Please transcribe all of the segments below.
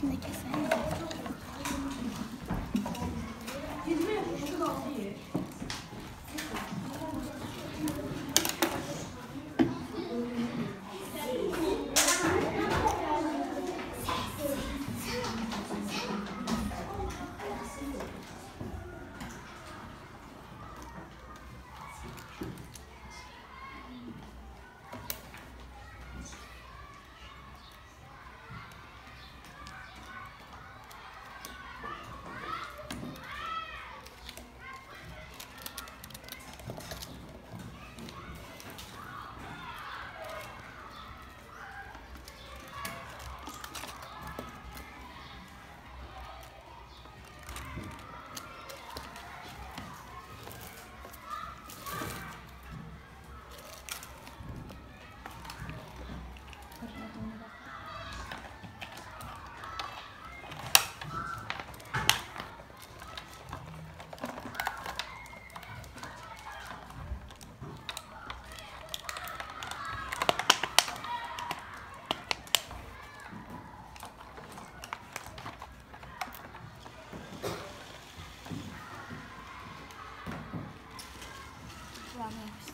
しなきゃさ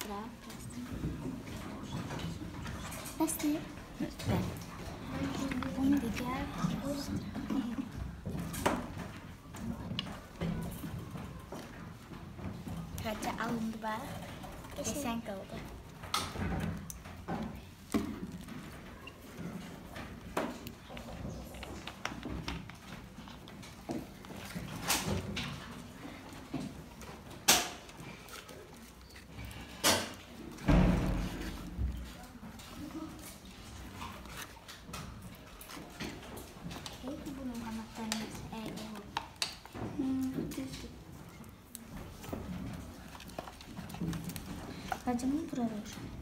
Kulağına yapıştıralım. Nasıl? Onu da gel. Raja alındı bak. Esen kaldı. Hacimini turaversin.